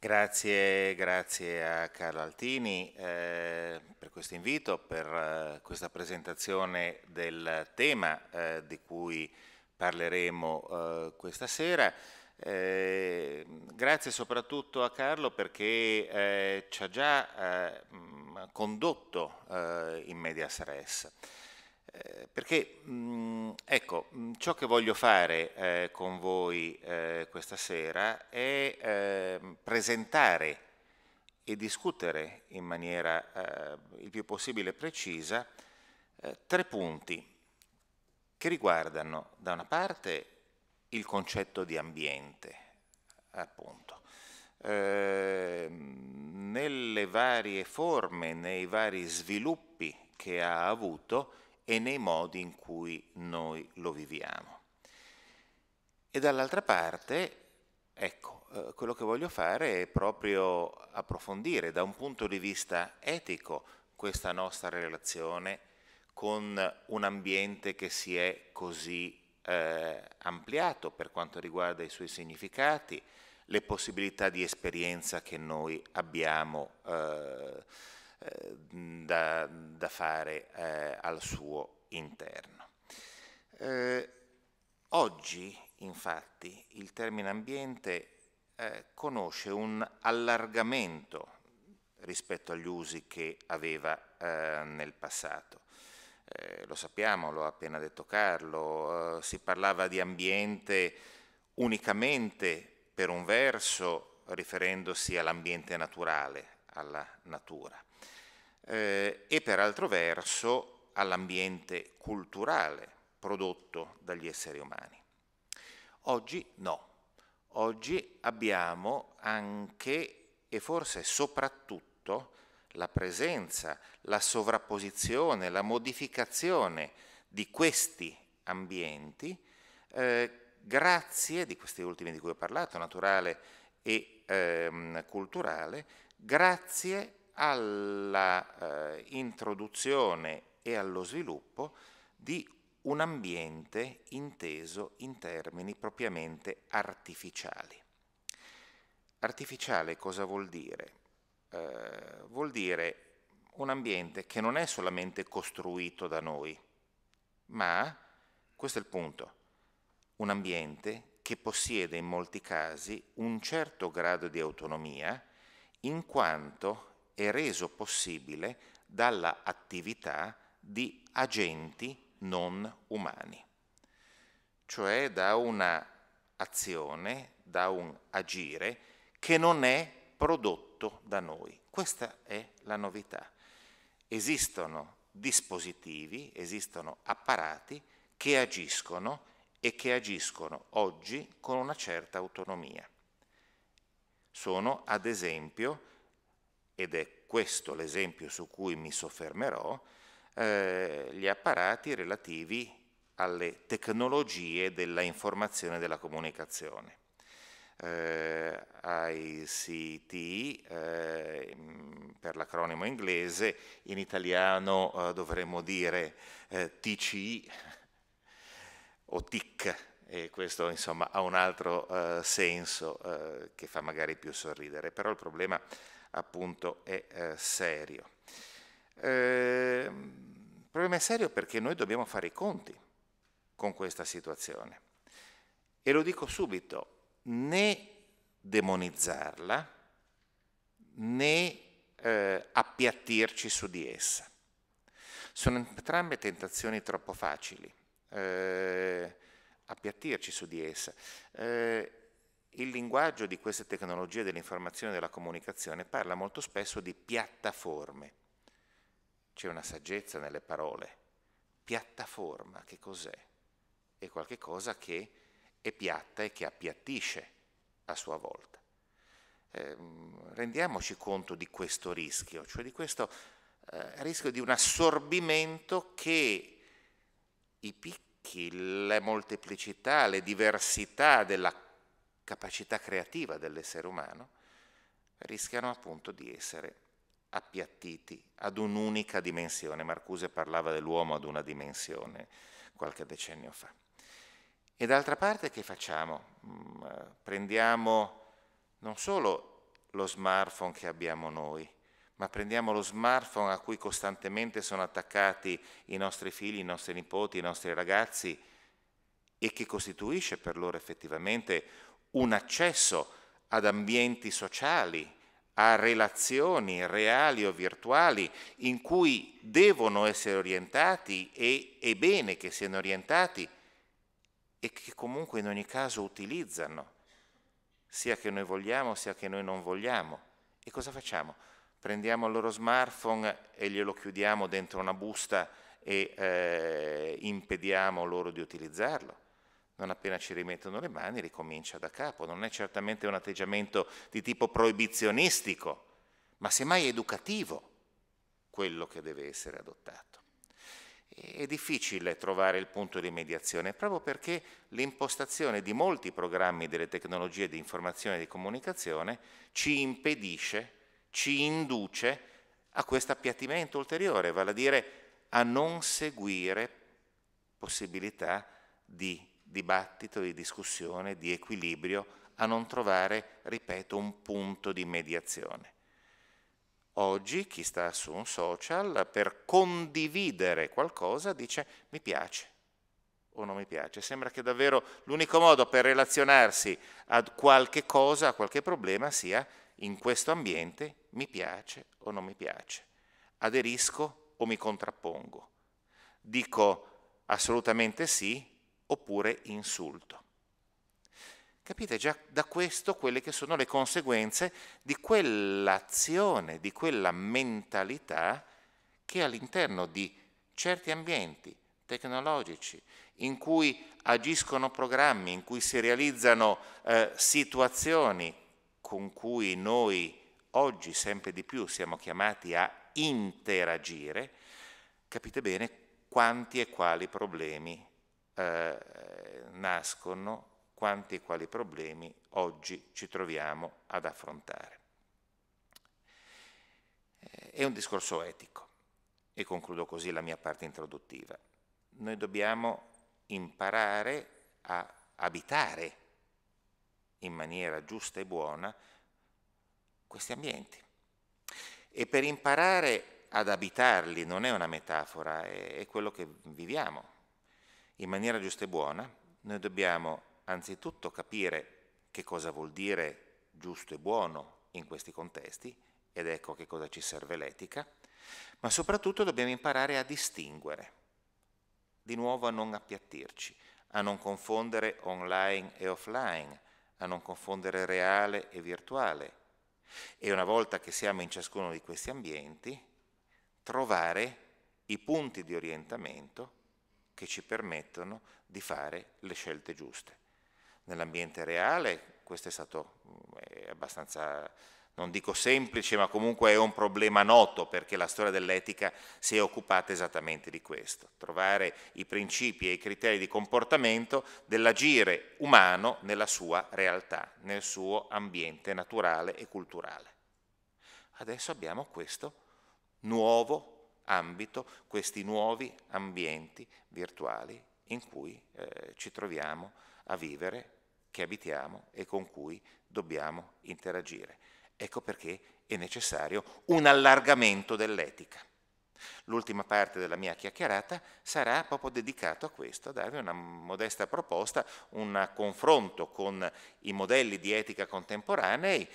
Grazie, grazie a Carlo Altini eh, per questo invito, per eh, questa presentazione del tema eh, di cui parleremo eh, questa sera. Eh, grazie soprattutto a Carlo perché eh, ci ha già condotto in medias res. Eh, perché mh, mm, ecco, mm, ciò che voglio fare eh, con voi eh, questa sera è ehm, presentare e discutere in maniera eh, il più possibile precisa eh, tre punti che riguardano da una parte il concetto di ambiente, appunto, ehm, nelle varie forme, nei vari sviluppi che ha avuto e nei modi in cui noi lo viviamo. E dall'altra parte, ecco, eh, quello che voglio fare è proprio approfondire da un punto di vista etico questa nostra relazione con un ambiente che si è così eh, ampliato per quanto riguarda i suoi significati, le possibilità di esperienza che noi abbiamo eh, eh, da, da, fare eh, al suo interno. Eh, oggi, infatti, il termine ambiente eh, conosce un allargamento rispetto agli usi che aveva eh, nel passato. Eh, lo sappiamo, lo ha appena detto Carlo, si parlava di ambiente unicamente per un verso riferendosi all'ambiente naturale, alla natura eh, e per altro verso all'ambiente culturale prodotto dagli esseri umani. Oggi no, oggi abbiamo anche e forse soprattutto la presenza, la sovrapposizione, la modificazione di questi ambienti eh, grazie, di questi ultimi di cui ho parlato, naturale e ehm, culturale, grazie alla eh, e allo sviluppo di un ambiente inteso in termini propriamente artificiali. Artificiale cosa vuol dire? Eh, vuol dire un ambiente che non è solamente costruito da noi, ma, questo è il punto, un ambiente che possiede in molti casi un certo grado di autonomia in quanto è reso possibile dalla attività di agenti non umani, cioè da una azione, da un agire che non è prodotto da noi. Questa è la novità. Esistono dispositivi, esistono apparati che agiscono e che agiscono oggi con una certa autonomia. Sono ad esempio ed è questo l'esempio su cui mi soffermerò, eh, gli apparati relativi alle tecnologie della informazione e della comunicazione. Eh, ICT eh, per l'acronimo inglese, in italiano eh, dovremmo dire eh, TCI o TIC, e questo insomma ha un altro eh, senso eh, che fa magari più sorridere, però il problema appunto è eh, serio. Eh, il problema è serio perché noi dobbiamo fare i conti con questa situazione. E lo dico subito, né demonizzarla né eh, appiattirci su di essa. Sono entrambe tentazioni troppo facili, eh, appiattirci su di essa. Eh, il linguaggio di queste tecnologie dell'informazione e della comunicazione parla molto spesso di piattaforme. C'è una saggezza nelle parole. Piattaforma, che cos'è? È qualcosa che è piatta e che appiattisce a sua volta. Eh, rendiamoci conto di questo rischio, cioè di questo eh, rischio di un assorbimento che i picchi, la molteplicità, le diversità della capacità creativa dell'essere umano, rischiano appunto di essere appiattiti ad un'unica dimensione. Marcuse parlava dell'uomo ad una dimensione qualche decennio fa. E d'altra parte che facciamo? Mm, prendiamo non solo lo smartphone che abbiamo noi, ma prendiamo lo smartphone a cui costantemente sono attaccati i nostri figli, i nostri nipoti, i nostri ragazzi e che costituisce per loro effettivamente un accesso ad ambienti sociali, a relazioni reali o virtuali in cui devono essere orientati e è bene che siano orientati e che comunque in ogni caso utilizzano, sia che noi vogliamo sia che noi non vogliamo. E cosa facciamo? Prendiamo il loro smartphone e glielo chiudiamo dentro una busta e eh, impediamo loro di utilizzarlo non appena ci rimettono le mani ricomincia da capo. Non è certamente un atteggiamento di tipo proibizionistico, ma semmai educativo quello che deve essere adottato. È difficile trovare il punto di mediazione proprio perché l'impostazione di molti programmi delle tecnologie di informazione e di comunicazione ci impedisce, ci induce a questo appiattimento ulteriore, vale a dire a non seguire possibilità di dibattito, di discussione, di equilibrio, a non trovare, ripeto, un punto di mediazione. Oggi chi sta su un social per condividere qualcosa dice mi piace o non mi piace. Sembra che davvero l'unico modo per relazionarsi a qualche cosa, a qualche problema sia in questo ambiente mi piace o non mi piace. Aderisco o mi contrappongo. Dico assolutamente sì oppure insulto. Capite già da questo quelle che sono le conseguenze di quell'azione, di quella mentalità che all'interno di certi ambienti tecnologici in cui agiscono programmi, in cui si realizzano eh, situazioni con cui noi oggi sempre di più siamo chiamati a interagire, capite bene quanti e quali problemi eh, nascono, quanti e quali problemi oggi ci troviamo ad affrontare. Eh, è un discorso etico e concludo così la mia parte introduttiva. Noi dobbiamo imparare a abitare in maniera giusta e buona questi ambienti. E per imparare ad abitarli non è una metafora, è, è quello che viviamo in maniera giusta e buona, noi dobbiamo anzitutto capire che cosa vuol dire giusto e buono in questi contesti, ed ecco che cosa ci serve l'etica, ma soprattutto dobbiamo imparare a distinguere, di nuovo a non appiattirci, a non confondere online e offline, a non confondere reale e virtuale. E una volta che siamo in ciascuno di questi ambienti, trovare i punti di orientamento che ci permettono di fare le scelte giuste. Nell'ambiente reale questo è stato mm, abbastanza, non dico semplice, ma comunque è un problema noto perché la storia dell'etica si è occupata esattamente di questo, trovare i principi e i criteri di comportamento dell'agire umano nella sua realtà, nel suo ambiente naturale e culturale. Adesso abbiamo questo nuovo ambito questi nuovi ambienti virtuali in cui eh, ci troviamo a vivere, che abitiamo e con cui dobbiamo interagire. Ecco perché è necessario un allargamento dell'etica. L'ultima parte della mia chiacchierata sarà proprio dedicato a questo, a darvi una modesta proposta, un confronto con i modelli di etica contemporanei,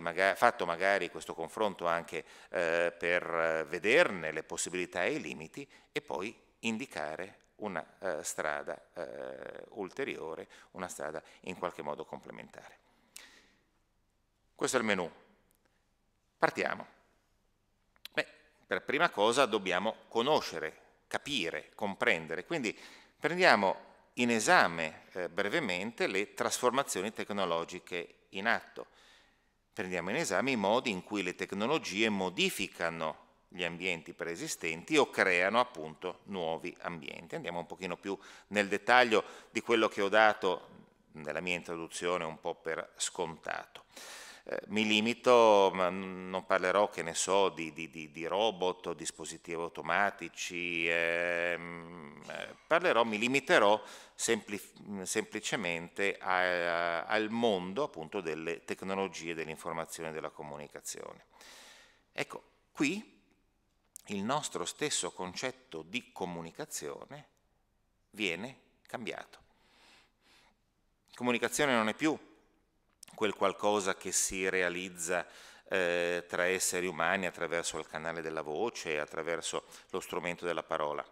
magari, fatto magari questo confronto anche eh, per vederne le possibilità e i limiti e poi indicare una eh, strada eh, ulteriore, una strada in qualche modo complementare. Questo è il menù. Partiamo. Per prima cosa dobbiamo conoscere, capire, comprendere. Quindi prendiamo in esame eh, brevemente le trasformazioni tecnologiche in atto. Prendiamo in esame i modi in cui le tecnologie modificano gli ambienti preesistenti o creano appunto nuovi ambienti. Andiamo un pochino più nel dettaglio di quello che ho dato nella mia introduzione un po' per scontato. Eh, mi limito, ma non parlerò, che ne so, di, di, di, di robot dispositivi automatici, ehm, eh, parlerò, mi limiterò sempli, semplicemente a, a, al mondo appunto delle tecnologie dell'informazione e della comunicazione. Ecco, qui il nostro stesso concetto di comunicazione viene cambiato. Comunicazione non è più quel qualcosa che si realizza eh, tra esseri umani attraverso il canale della voce, attraverso lo strumento della parola.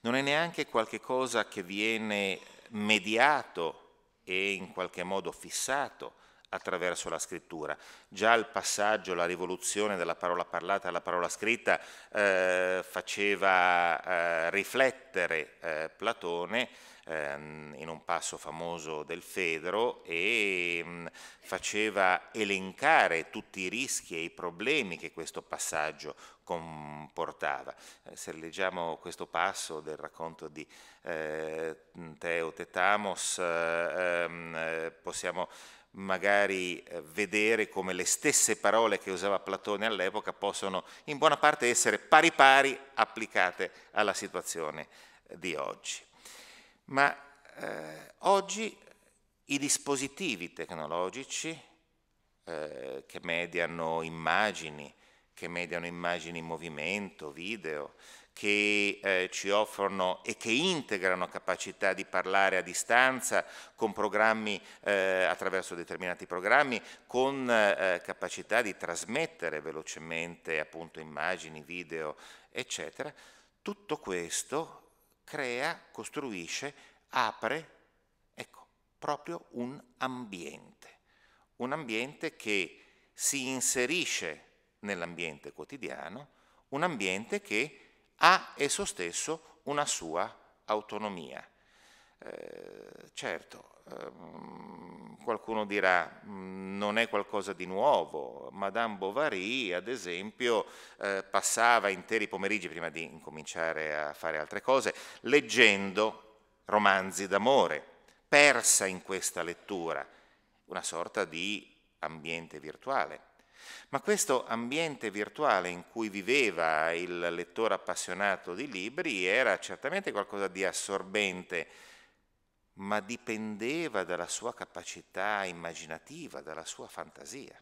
Non è neanche qualcosa che viene mediato e in qualche modo fissato attraverso la scrittura. Già il passaggio, la rivoluzione dalla parola parlata alla parola scritta eh, faceva eh, riflettere eh, Platone ehm, in un passo famoso del Fedro e mh, mm, faceva elencare tutti i rischi e i problemi che questo passaggio comportava. Eh, se leggiamo questo passo del racconto di eh, Teo Tetamos eh, ehm, eh, possiamo magari vedere come le stesse parole che usava Platone all'epoca possono in buona parte essere pari pari applicate alla situazione di oggi. Ma eh, oggi i dispositivi tecnologici eh, che mediano immagini, che mediano immagini in movimento, video, che eh, ci offrono e che integrano capacità di parlare a distanza con programmi, eh, attraverso determinati programmi, con eh, capacità di trasmettere velocemente appunto immagini, video, eccetera. Tutto questo crea, costruisce, apre, ecco, proprio un ambiente, un ambiente che si inserisce nell'ambiente quotidiano, un ambiente che ha esso stesso una sua autonomia. Eh, certo, qualcuno dirà mm, non è qualcosa di nuovo, Madame Bovary ad esempio eh, passava interi pomeriggi prima di incominciare a fare altre cose leggendo romanzi d'amore, persa in questa lettura, una sorta di ambiente virtuale. Ma questo ambiente virtuale in cui viveva il lettore appassionato di libri era certamente qualcosa di assorbente, ma dipendeva dalla sua capacità immaginativa, dalla sua fantasia.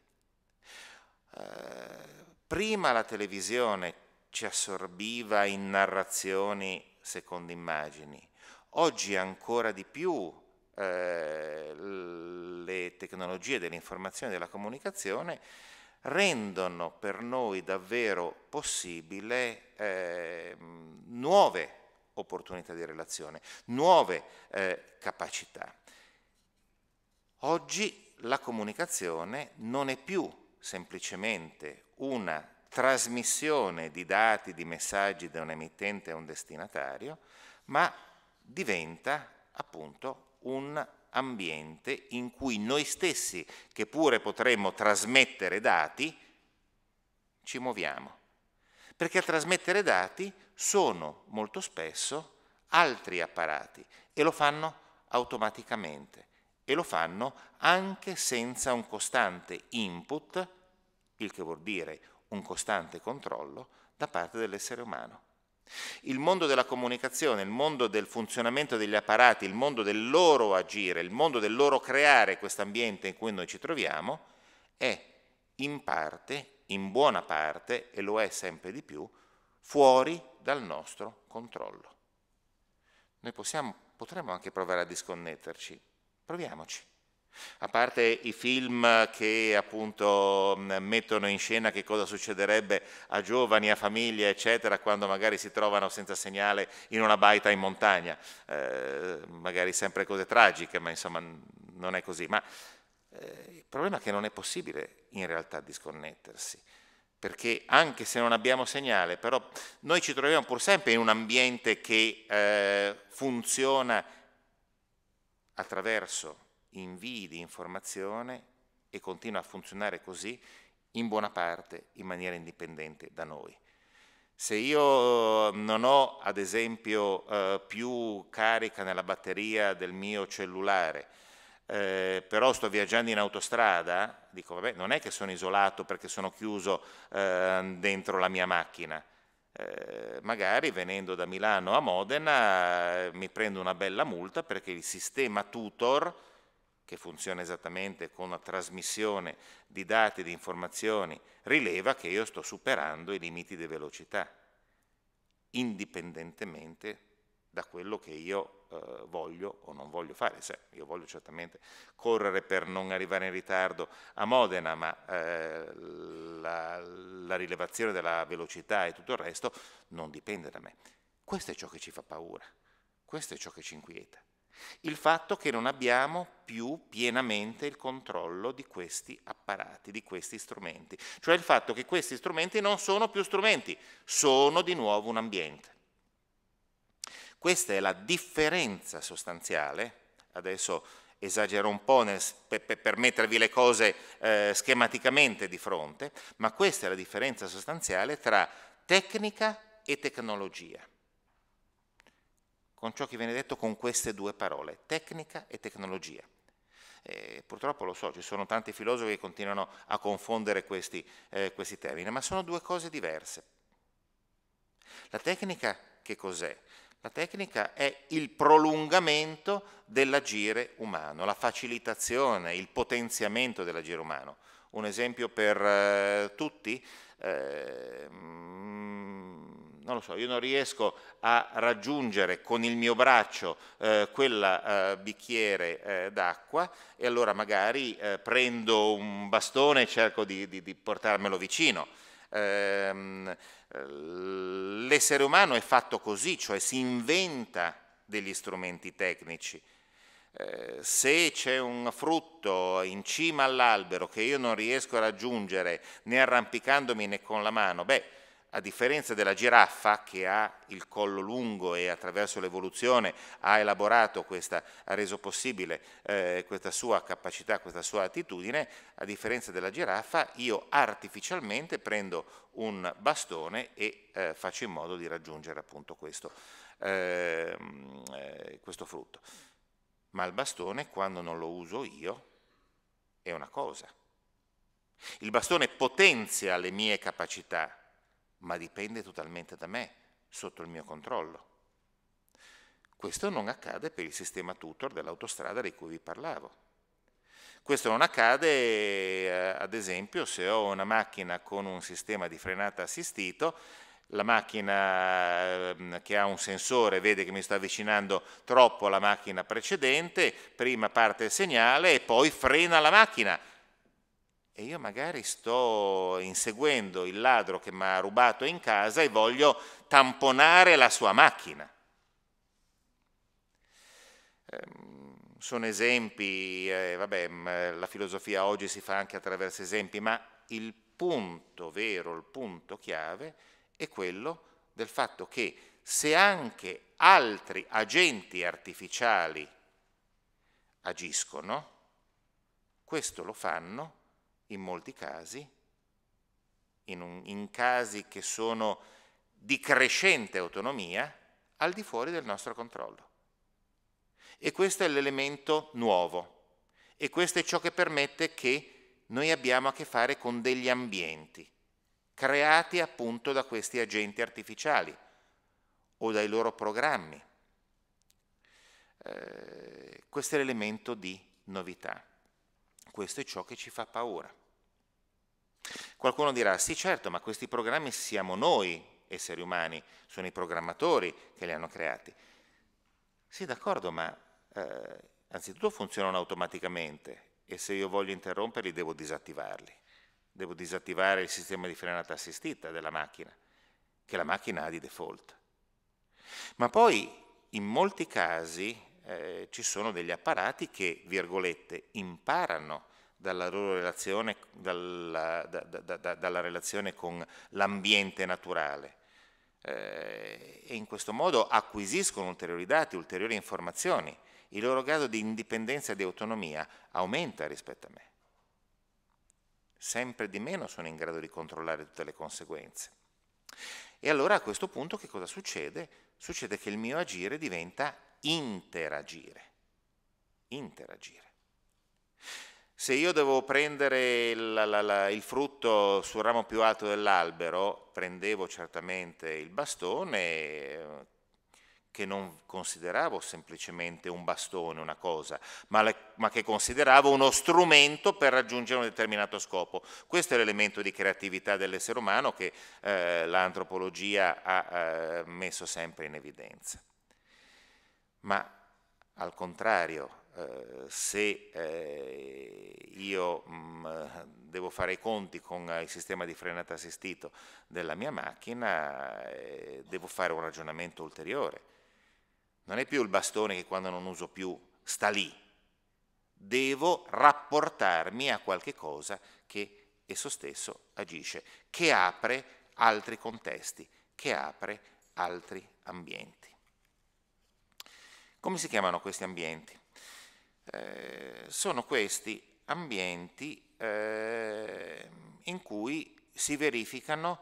Eh, prima la televisione ci assorbiva in narrazioni secondo immagini, oggi ancora di più eh, le tecnologie dell'informazione e della comunicazione rendono per noi davvero possibile eh, nuove opportunità di relazione, nuove eh, capacità. Oggi la comunicazione non è più semplicemente una trasmissione di dati, di messaggi da un emittente a un destinatario, ma diventa appunto un ambiente in cui noi stessi, che pure potremmo trasmettere dati, ci muoviamo. Perché a trasmettere dati sono molto spesso altri apparati e lo fanno automaticamente e lo fanno anche senza un costante input, il che vuol dire un costante controllo da parte dell'essere umano. Il mondo della comunicazione, il mondo del funzionamento degli apparati, il mondo del loro agire, il mondo del loro creare questo ambiente in cui noi ci troviamo, è in parte, in buona parte, e lo è sempre di più, fuori dal nostro controllo. Noi possiamo, potremmo anche provare a disconnetterci, proviamoci. A parte i film che appunto mettono in scena che cosa succederebbe a giovani, a famiglie, eccetera, quando magari si trovano senza segnale in una baita in montagna, eh, magari sempre cose tragiche, ma insomma non è così. Ma eh, il problema è che non è possibile in realtà disconnettersi, perché anche se non abbiamo segnale, però noi ci troviamo pur sempre in un ambiente che eh, funziona attraverso invii di informazione e continua a funzionare così in buona parte in maniera indipendente da noi. Se io non ho, ad esempio, eh, più carica nella batteria del mio cellulare, eh, però sto viaggiando in autostrada, dico vabbè non è che sono isolato perché sono chiuso eh, dentro la mia macchina, eh, magari venendo da Milano a Modena eh, mi prendo una bella multa perché il sistema tutor, che funziona esattamente con una trasmissione di dati e di informazioni, rileva che io sto superando i limiti di velocità, indipendentemente da quello che io eh, voglio o non voglio fare. Se io voglio certamente correre per non arrivare in ritardo a Modena, ma eh, la, la rilevazione della velocità e tutto il resto non dipende da me. Questo è ciò che ci fa paura, questo è ciò che ci inquieta. Il fatto che non abbiamo più pienamente il controllo di questi apparati, di questi strumenti, cioè il fatto che questi strumenti non sono più strumenti, sono di nuovo un ambiente. Questa è la differenza sostanziale, adesso esagero un po' nel, per, per, mettervi le cose eh, schematicamente di fronte, ma questa è la differenza sostanziale tra tecnica e tecnologia. Con ciò che viene detto con queste due parole, tecnica e tecnologia. Eh, purtroppo lo so, ci sono tanti filosofi che continuano a confondere questi, eh, questi termini, ma sono due cose diverse. La tecnica che cos'è? La tecnica è il prolungamento dell'agire umano, la facilitazione, il potenziamento dell'agire umano. Un esempio per eh, tutti, eh, non lo so, io non riesco a raggiungere con il mio braccio eh, quel eh, bicchiere eh, d'acqua e allora magari eh, prendo un bastone e cerco di, di, di portarmelo vicino. Ehm, l'essere umano è fatto così, cioè si inventa degli strumenti tecnici. Eh, se c'è un frutto in cima all'albero che io non riesco a raggiungere né arrampicandomi né con la mano, beh, a differenza della giraffa che ha il collo lungo e attraverso l'evoluzione ha elaborato questa, ha reso possibile eh, questa sua capacità, questa sua attitudine, a differenza della giraffa io artificialmente prendo un bastone e eh, faccio in modo di raggiungere appunto questo, ehm, eh, questo frutto. Ma il bastone quando non lo uso io è una cosa. Il bastone potenzia le mie capacità, ma dipende totalmente da me, sotto il mio controllo. Questo non accade per il sistema tutor dell'autostrada di cui vi parlavo. Questo non accade, eh, ad esempio, se ho una macchina con un sistema di frenata assistito, la macchina ehm, che ha un sensore vede che mi sto avvicinando troppo alla macchina precedente, prima parte il segnale e poi frena la macchina e io magari sto inseguendo il ladro che mi ha rubato in casa e voglio tamponare la sua macchina. Ehm, sono esempi, eh, vabbè, la filosofia oggi si fa anche attraverso esempi, ma il punto vero, il punto chiave è quello del fatto che se anche altri agenti artificiali agiscono, questo lo fanno in molti casi, in, un, in casi che sono di crescente autonomia, al di fuori del nostro controllo. E questo è l'elemento nuovo e questo è ciò che permette che noi abbiamo a che fare con degli ambienti creati appunto da questi agenti artificiali o dai loro programmi. Eh, questo è l'elemento di novità. Questo è ciò che ci fa paura. Qualcuno dirà, sì certo, ma questi programmi siamo noi, esseri umani, sono i programmatori che li hanno creati. Sì, d'accordo, ma eh, anzitutto funzionano automaticamente e se io voglio interromperli devo disattivarli. Devo disattivare il sistema di frenata assistita della macchina, che la macchina ha di default. Ma poi in molti casi eh, ci sono degli apparati che, virgolette, imparano dalla loro relazione, dalla, da, da, da, dalla relazione con l'ambiente naturale eh, e in questo modo acquisiscono ulteriori dati, ulteriori informazioni. Il loro grado di indipendenza e di autonomia aumenta rispetto a me. Sempre di meno sono in grado di controllare tutte le conseguenze. E allora a questo punto che cosa succede? Succede che il mio agire diventa interagire. Interagire. Se io devo prendere la, la, la, il frutto sul ramo più alto dell'albero, prendevo certamente il bastone che non consideravo semplicemente un bastone, una cosa, ma, le, ma, che consideravo uno strumento per raggiungere un determinato scopo. Questo è l'elemento di creatività dell'essere umano che eh, l'antropologia ha eh, messo sempre in evidenza. Ma al contrario, eh, se eh, io mh, mm, devo fare i conti con il sistema di frenata assistito della mia macchina, eh, devo fare un ragionamento ulteriore non è più il bastone che quando non uso più sta lì. Devo rapportarmi a qualche cosa che esso stesso agisce, che apre altri contesti, che apre altri ambienti. Come si chiamano questi ambienti? Eh, sono questi ambienti eh, in cui si verificano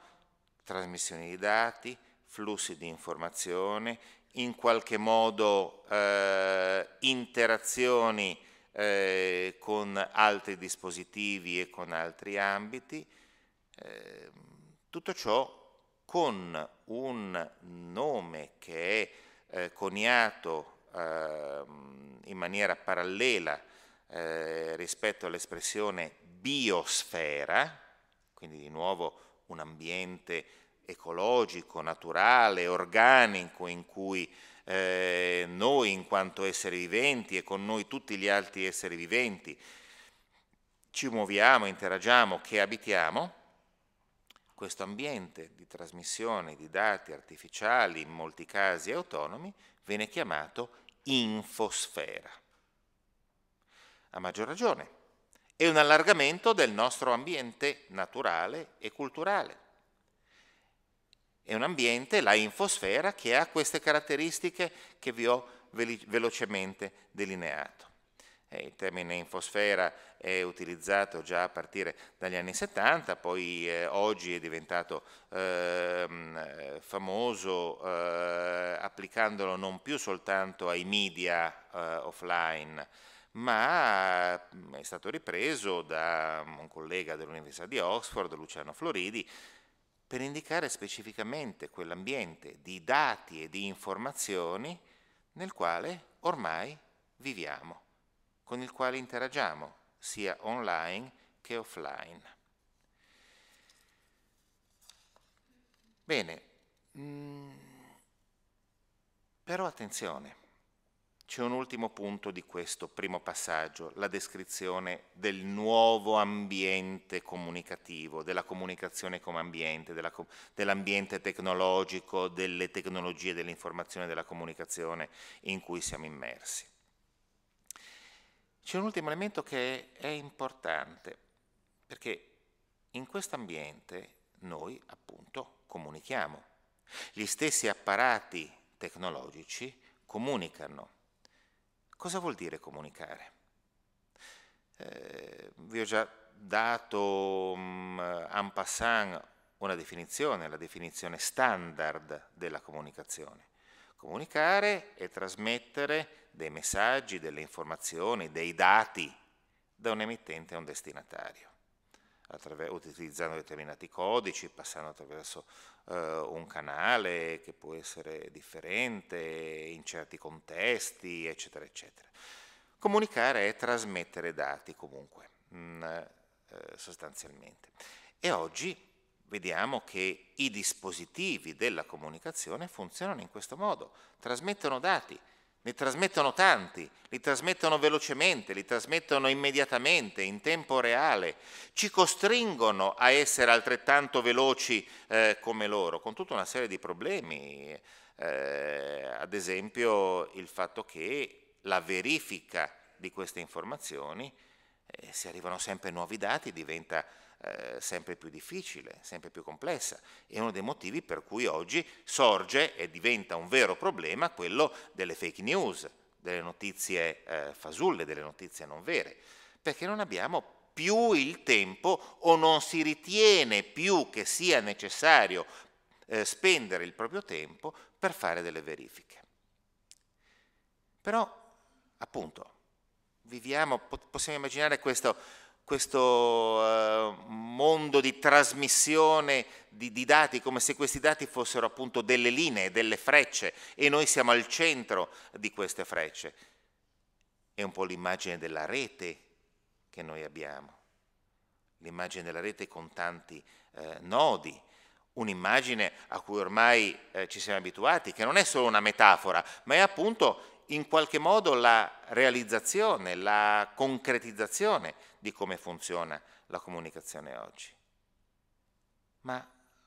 trasmissioni di dati, flussi di informazione, in qualche modo eh, interazioni eh, con altri dispositivi e con altri ambiti, eh, tutto ciò con un nome che è eh, coniato in maniera parallela eh, rispetto all'espressione biosfera, quindi di nuovo un ambiente ecologico, naturale, organico in cui eh, noi in quanto esseri viventi e con noi tutti gli altri esseri viventi ci muoviamo, interagiamo, che abitiamo, questo ambiente di trasmissione di dati artificiali, in molti casi autonomi, viene chiamato infosfera. A maggior ragione, è un allargamento del nostro ambiente naturale e culturale è un ambiente, la infosfera, che ha queste caratteristiche che vi ho velocemente delineato. Il termine infosfera è utilizzato già a partire dagli anni 70, poi eh, oggi è diventato ehm, eh, famoso eh, applicandolo non più soltanto ai media eh, offline, ma è stato ripreso da un collega dell'Università di Oxford, Luciano Floridi, per indicare specificamente quell'ambiente di dati e di informazioni nel quale ormai viviamo, con il quale interagiamo sia online che offline. Bene, mm, però attenzione, c'è un ultimo punto di questo primo passaggio, la descrizione del nuovo ambiente comunicativo, della comunicazione come ambiente, dell'ambiente tecnologico, delle tecnologie dell'informazione e della comunicazione in cui siamo immersi. C'è un ultimo elemento che è importante, perché in questo ambiente noi appunto comunichiamo. Gli stessi apparati tecnologici comunicano Cosa vuol dire comunicare? Eh, vi ho già dato um, en passant una definizione, la definizione standard della comunicazione. Comunicare è trasmettere dei messaggi, delle informazioni, dei dati da un emittente a un destinatario utilizzando determinati codici, passando attraverso uh, un canale che può essere differente in certi contesti, eccetera, eccetera. Comunicare è trasmettere dati comunque, mh, mm, eh, sostanzialmente. E oggi vediamo che i dispositivi della comunicazione funzionano in questo modo, trasmettono dati, ne trasmettono tanti, li trasmettono velocemente, li trasmettono immediatamente, in tempo reale, ci costringono a essere altrettanto veloci eh, come loro, con tutta una serie di problemi, eh, ad esempio il fatto che la verifica di queste informazioni, eh, se arrivano sempre nuovi dati, diventa eh, sempre più difficile, sempre più complessa. È uno dei motivi per cui oggi sorge e diventa un vero problema quello delle fake news, delle notizie eh, fasulle, delle notizie non vere, perché non abbiamo più il tempo o non si ritiene più che sia necessario eh, spendere il proprio tempo per fare delle verifiche. Però, appunto, Viviamo, possiamo immaginare questo, questo uh, mondo di trasmissione di, di, dati, come se questi dati fossero appunto delle linee, delle frecce, e noi siamo al centro di queste frecce. È un po' l'immagine della rete che noi abbiamo, l'immagine della rete con tanti eh, nodi, un'immagine a cui ormai eh, ci siamo abituati, che non è solo una metafora, ma è appunto in qualche modo la realizzazione, la concretizzazione di come funziona la comunicazione oggi. Ma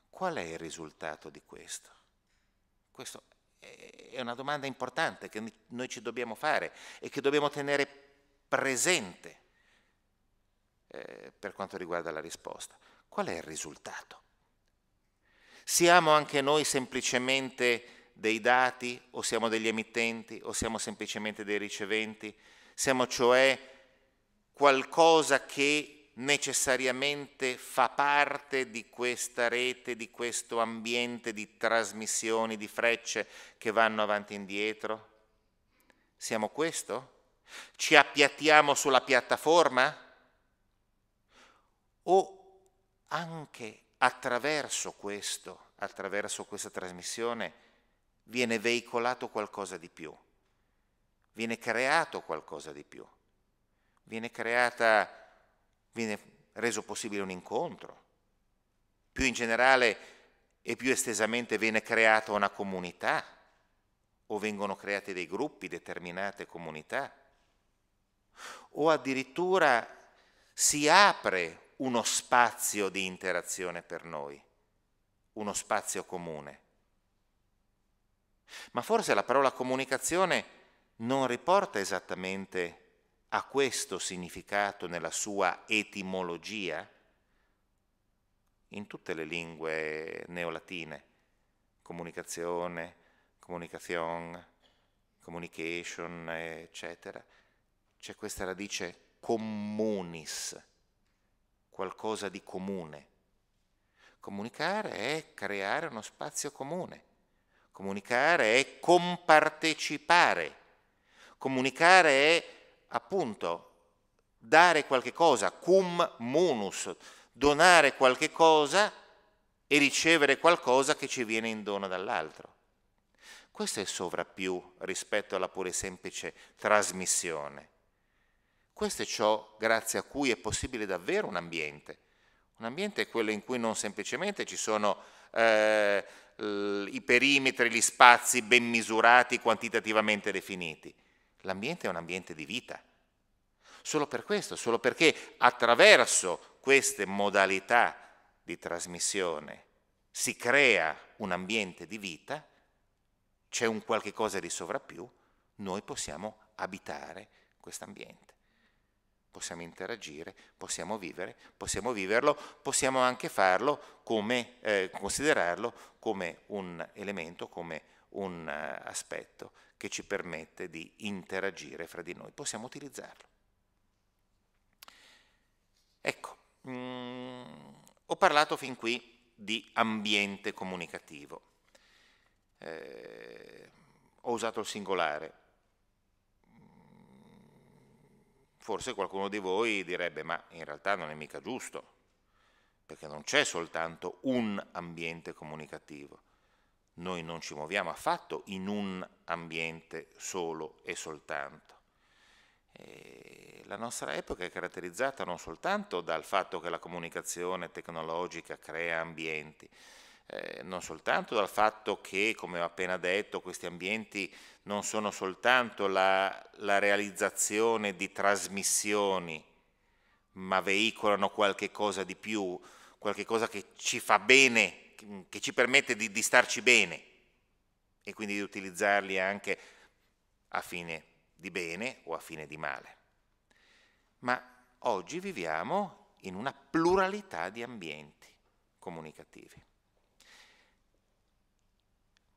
qual è il risultato di questo? Questo è una domanda importante che noi ci dobbiamo fare e che dobbiamo tenere presente eh, per quanto riguarda la risposta. Qual è il risultato? Siamo anche noi semplicemente dei dati o siamo degli emittenti o siamo semplicemente dei riceventi? Siamo cioè qualcosa che necessariamente fa parte di questa rete, di questo ambiente di trasmissioni, di frecce che vanno avanti e indietro? Siamo questo? Ci appiattiamo sulla piattaforma? O anche attraverso questo, attraverso questa trasmissione, viene veicolato qualcosa di più, viene creato qualcosa di più, viene creata, viene reso possibile un incontro, più in generale e più estesamente viene creata una comunità o vengono creati dei gruppi, determinate comunità, o addirittura si apre uno spazio di interazione per noi, uno spazio comune. Ma forse la parola comunicazione non riporta esattamente a questo significato nella sua etimologia in tutte le lingue neolatine, comunicazione, comunicazione, communication, eccetera. C'è questa radice communis, qualcosa di comune. Comunicare è creare uno spazio comune. Comunicare è compartecipare. Comunicare è appunto dare qualche cosa, cum munus, donare qualche cosa e ricevere qualcosa che ci viene in dono dall'altro. Questo è il sovrappiù rispetto alla pure semplice trasmissione. Questo è ciò grazie a cui è possibile davvero un ambiente. Un ambiente è quello in cui non semplicemente ci sono eh, i perimetri, gli spazi ben misurati, quantitativamente definiti. L'ambiente è un ambiente di vita. Solo per questo, solo perché attraverso queste modalità di trasmissione si crea un ambiente di vita, c'è un qualche cosa di sovrappiù, noi possiamo abitare questo ambiente possiamo interagire, possiamo vivere, possiamo viverlo, possiamo anche farlo come, eh, considerarlo come un elemento, come un uh, aspetto che ci permette di interagire fra di noi, possiamo utilizzarlo. Ecco, mh, mm, ho parlato fin qui di ambiente comunicativo. Eh, ho usato il singolare, forse qualcuno di voi direbbe ma in realtà non è mica giusto, perché non c'è soltanto un ambiente comunicativo. Noi non ci muoviamo affatto in un ambiente solo e soltanto. E la nostra epoca è caratterizzata non soltanto dal fatto che la comunicazione tecnologica crea ambienti, eh, non soltanto dal fatto che, come ho appena detto, questi ambienti non sono soltanto la, la realizzazione di trasmissioni, ma veicolano qualche cosa di più, qualche cosa che ci fa bene, che ci permette di, di starci bene e quindi di utilizzarli anche a fine di bene o a fine di male. Ma oggi viviamo in una pluralità di ambienti comunicativi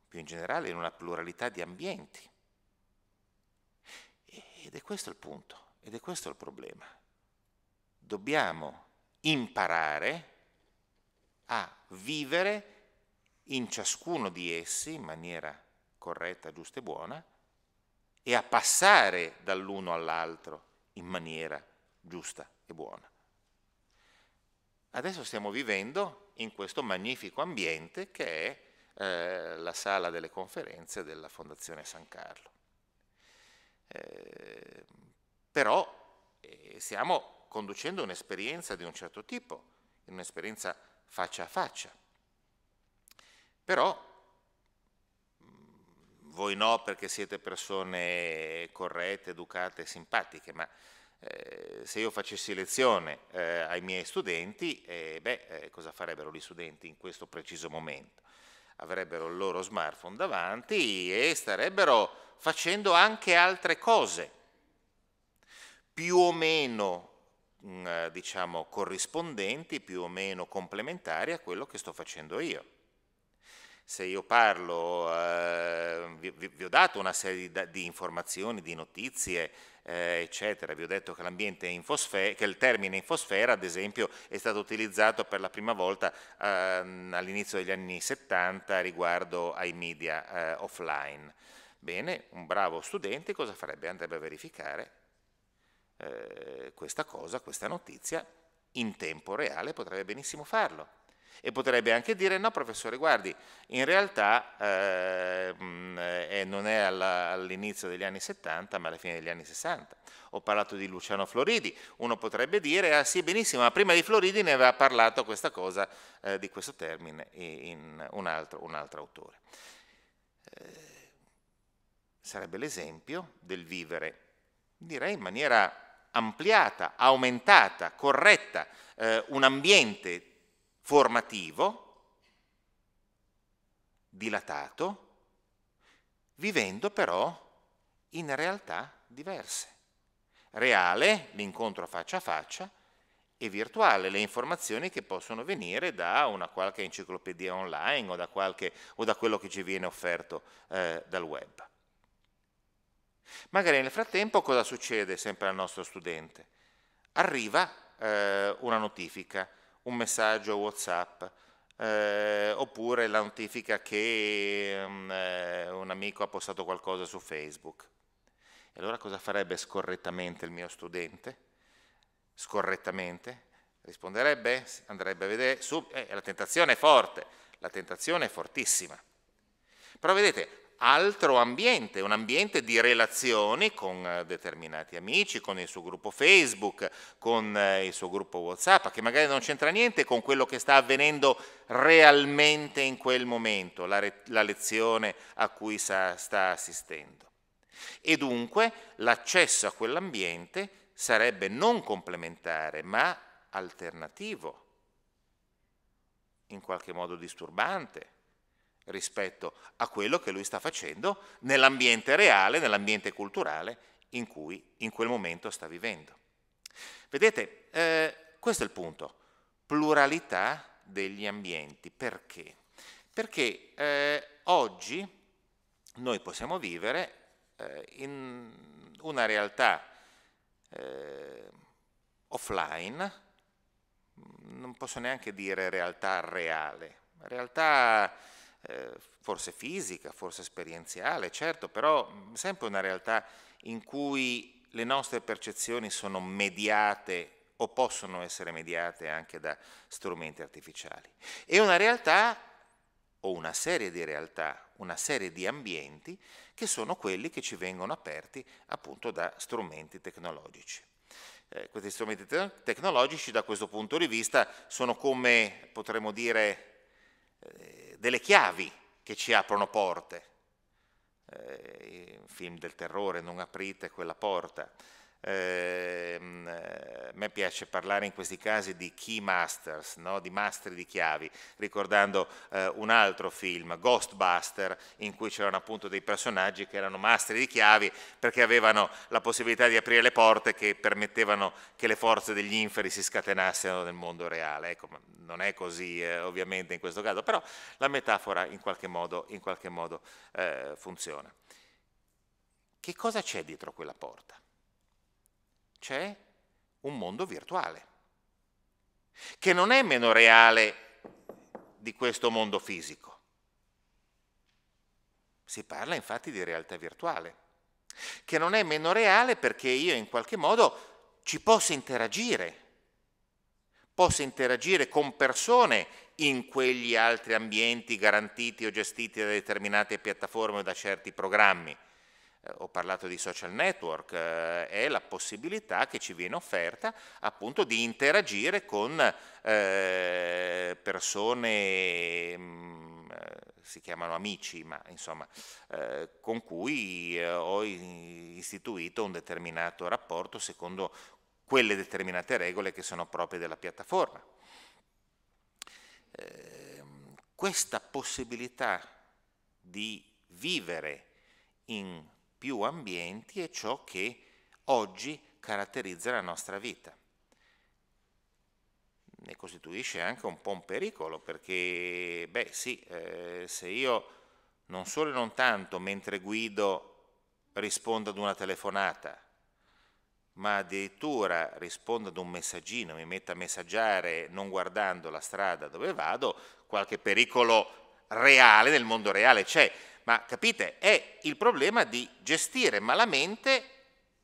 più in generale in una pluralità di ambienti. Ed è questo il punto, ed è questo il problema. Dobbiamo imparare a vivere in ciascuno di essi in maniera corretta, giusta e buona e a passare dall'uno all'altro in maniera giusta e buona. Adesso stiamo vivendo in questo magnifico ambiente che è eh, la sala delle conferenze della Fondazione San Carlo. Eh, però eh, stiamo conducendo un'esperienza di un certo tipo, un'esperienza faccia a faccia. Però mm, voi no perché siete persone corrette, educate, simpatiche, ma eh, se io facessi lezione eh, ai miei studenti, eh, beh, eh, cosa farebbero gli studenti in questo preciso momento? Avrebbero il loro smartphone davanti e starebbero facendo anche altre cose, più o meno mm, diciamo, corrispondenti, più o meno complementari a quello che sto facendo io se io parlo, eh, vi, vi, ho dato una serie di, di informazioni, di notizie, eh, eccetera, vi ho detto che l'ambiente infosfera, che il termine infosfera, ad esempio, è stato utilizzato per la prima volta eh, all'inizio degli anni 70 riguardo ai media eh, offline. Bene, un bravo studente cosa farebbe? Andrebbe a verificare eh, questa cosa, questa notizia, in tempo reale potrebbe benissimo farlo e potrebbe anche dire no professore guardi in realtà eh, eh, non è all'inizio degli anni 70 ma alla fine degli anni 60 ho parlato di Luciano Floridi. Uno potrebbe dire ah sì benissimo ma prima di Floridi ne aveva parlato questa cosa eh, di questo termine in un altro, un altro autore. Eh, sarebbe l'esempio del vivere direi in maniera ampliata, aumentata, corretta, eh, un ambiente formativo, dilatato, vivendo però in realtà diverse. Reale, l'incontro faccia a faccia, e virtuale, le informazioni che possono venire da una qualche enciclopedia online o da, qualche, o da quello che ci viene offerto eh, dal web. Magari nel frattempo cosa succede sempre al nostro studente? Arriva eh, una notifica, un messaggio WhatsApp, eh, oppure la notifica che um, eh, un amico ha postato qualcosa su Facebook. E allora cosa farebbe scorrettamente il mio studente? Scorrettamente? Risponderebbe? Andrebbe a vedere? Su, eh, la tentazione è forte, la tentazione è fortissima. Però vedete, altro ambiente, un ambiente di relazioni con eh, determinati amici, con il suo gruppo Facebook, con eh, il suo gruppo WhatsApp, che magari non c'entra niente con quello che sta avvenendo realmente in quel momento, la, la lezione a cui sa, sta assistendo. E dunque l'accesso a quell'ambiente sarebbe non complementare, ma alternativo, in qualche modo disturbante, rispetto a quello che lui sta facendo nell'ambiente reale, nell'ambiente culturale in cui in quel momento sta vivendo. Vedete, eh, questo è il punto, pluralità degli ambienti. Perché? Perché eh, oggi noi possiamo vivere eh, in una realtà eh, offline, non posso neanche dire realtà reale, realtà eh, forse fisica, forse esperienziale, certo, però sempre una realtà in cui le nostre percezioni sono mediate o possono essere mediate anche da strumenti artificiali. E una realtà o una serie di realtà, una serie di ambienti che sono quelli che ci vengono aperti appunto da strumenti tecnologici. Eh, questi strumenti te tecnologici da questo punto di vista sono come, potremmo dire, eh, delle chiavi che ci aprono porte. Eh, film del terrore, non aprite quella porta. Ehm, eh, a me piace parlare in questi casi di key masters, no? di mastri di chiavi, ricordando eh, un altro film, Ghostbuster, in cui c'erano appunto dei personaggi che erano mastri di chiavi perché avevano la possibilità di aprire le porte che permettevano che le forze degli inferi si scatenassero nel mondo reale. Ecco, non è così eh, ovviamente in questo caso, però la metafora in qualche modo, in qualche modo eh, funziona. Che cosa c'è dietro quella porta? C'è un mondo virtuale, che non è meno reale di questo mondo fisico. Si parla infatti di realtà virtuale, che non è meno reale perché io in qualche modo ci possa interagire, possa interagire con persone in quegli altri ambienti garantiti o gestiti da determinate piattaforme o da certi programmi. Eh, ho parlato di social network, eh, è la possibilità che ci viene offerta appunto di interagire con eh, persone, mm, si chiamano amici, ma insomma, con cui ho istituito un determinato rapporto secondo quelle determinate regole che sono proprie della piattaforma. questa possibilità di vivere in più ambienti è ciò che oggi caratterizza la nostra vita. Ne costituisce anche un po' un pericolo perché, beh sì, eh, se io non solo e non tanto mentre guido rispondo ad una telefonata, ma addirittura rispondo ad un messaggino, mi metto a messaggiare non guardando la strada dove vado, qualche pericolo reale nel mondo reale c'è. Ma capite, è il problema di gestire malamente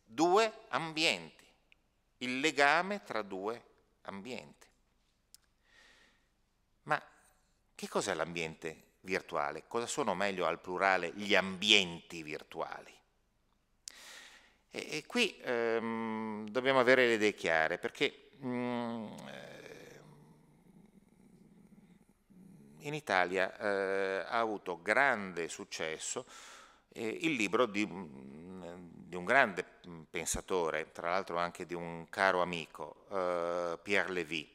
due ambienti, il legame tra due ambienti. Ma che cos'è l'ambiente virtuale? Cosa sono meglio al plurale gli ambienti virtuali? E, e qui ehm, dobbiamo avere le idee chiare perché mh, in Italia eh, ha avuto grande successo eh, il libro di, mm, di, un grande pensatore, tra l'altro anche di un caro amico, eh, Pierre Lévy.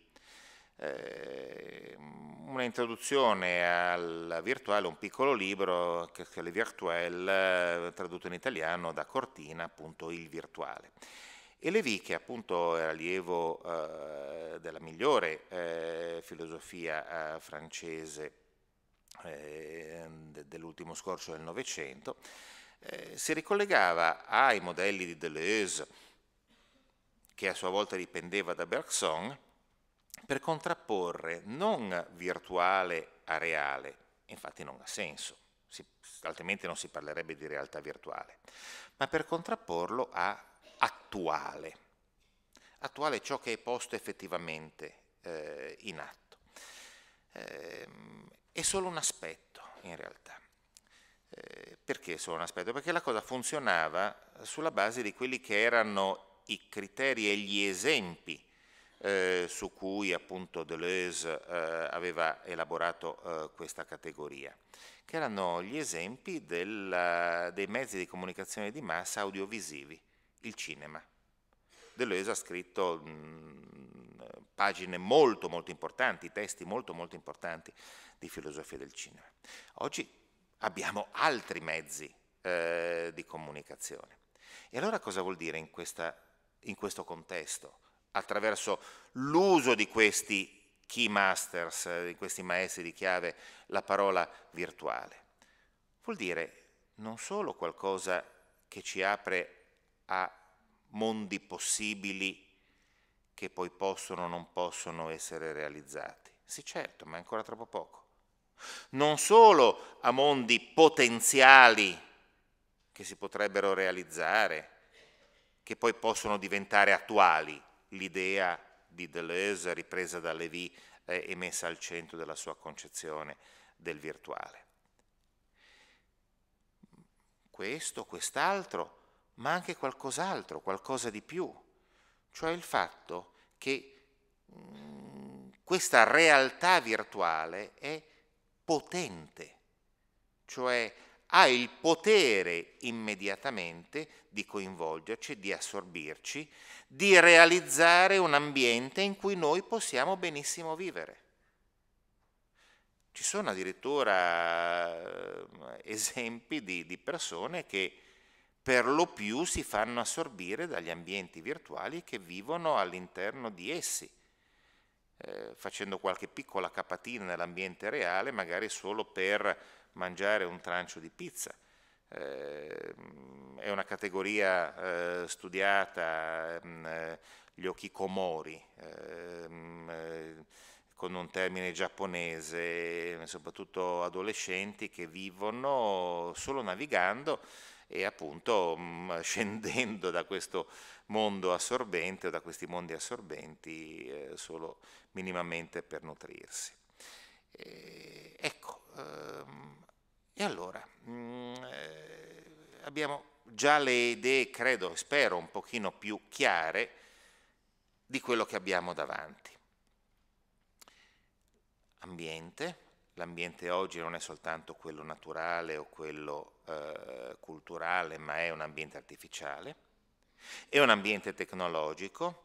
Eh, una introduzione al virtuale, un piccolo libro che è Le Virtuel, eh, tradotto in italiano da Cortina, appunto Il Virtuale. E Levi, che appunto era allievo eh, della migliore eh, filosofia eh, francese eh, de, dell'ultimo scorcio del Novecento, eh, si ricollegava ai modelli di Deleuze, che a sua volta dipendeva da Bergson, per contrapporre non virtuale a reale, infatti non ha senso, si, altrimenti non si parlerebbe di realtà virtuale, ma per contrapporlo a attuale. Attuale ciò che è posto effettivamente eh, in atto. Eh, è solo un aspetto in realtà. Eh, perché solo un aspetto? Perché la cosa funzionava sulla base di quelli che erano i criteri e gli esempi eh, su cui appunto Deleuze eh, aveva elaborato eh, questa categoria, che erano gli esempi del, dei mezzi di comunicazione di massa audiovisivi il cinema. Deleuze ha scritto mh, pagine molto molto importanti, testi molto molto importanti di filosofia del cinema. Oggi abbiamo altri mezzi eh, di comunicazione. E allora cosa vuol dire in, questa, in questo contesto? Attraverso l'uso di questi key masters, di questi maestri di chiave, la parola virtuale. Vuol dire non solo qualcosa che ci apre a mondi possibili che poi possono o non possono essere realizzati. Sì, certo, ma è ancora troppo poco. Non solo a mondi potenziali che si potrebbero realizzare, che poi possono diventare attuali. L'idea di Deleuze ripresa da eh, e messa al centro della sua concezione del virtuale. Questo, quest'altro ma anche qualcos'altro, qualcosa di più, cioè il fatto che mm, questa realtà virtuale è potente, cioè ha il potere immediatamente di coinvolgerci, di assorbirci, di realizzare un ambiente in cui noi possiamo benissimo vivere. Ci sono addirittura eh, esempi di, di persone che per lo più si fanno assorbire dagli ambienti virtuali che vivono all'interno di essi, eh, facendo qualche piccola capatina nell'ambiente reale, magari solo per mangiare un trancio di pizza. Eh, è una categoria eh, studiata, mm, eh, gli okikomori, ehm, eh, con un termine giapponese, soprattutto adolescenti che vivono solo navigando e appunto mh, mm, scendendo da questo mondo assorbente o da questi mondi assorbenti eh, solo minimamente per nutrirsi. E, ecco, ehm, e allora mh, mm, eh, abbiamo già le idee, credo, spero, un pochino più chiare di quello che abbiamo davanti. Ambiente, l'ambiente oggi non è soltanto quello naturale o quello eh, culturale, ma è un ambiente artificiale, è un ambiente tecnologico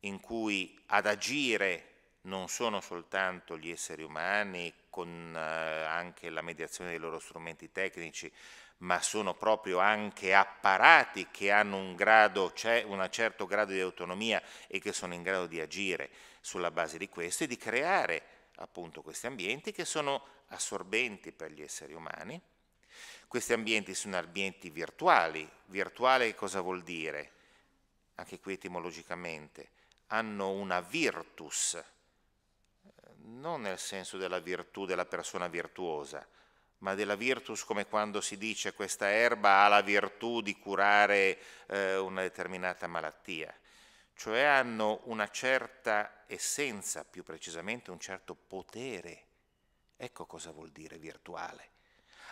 in cui ad agire non sono soltanto gli esseri umani con eh, anche la mediazione dei loro strumenti tecnici, ma sono proprio anche apparati che hanno un, grado, un certo grado di autonomia e che sono in grado di agire sulla base di questo e di creare appunto questi ambienti che sono assorbenti per gli esseri umani. Questi ambienti sono ambienti virtuali. Virtuale cosa vuol dire? Anche qui etimologicamente, hanno una virtus, non nel senso della virtù della persona virtuosa, ma della virtus come quando si dice questa erba ha la virtù di curare eh, una determinata malattia, cioè hanno una certa essenza, più precisamente un certo potere. Ecco cosa vuol dire virtuale.